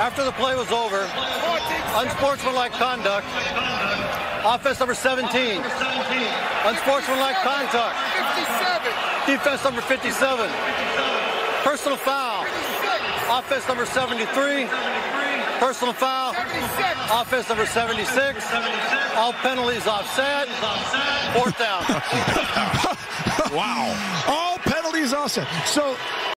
After the play was over, unsportsmanlike conduct. Offense number 17. Unsportsmanlike conduct. Defense number 57. Personal foul. Offense number 73. Personal foul. Offense number 76. All penalties offset. Fourth down. Wow. All penalties offset. So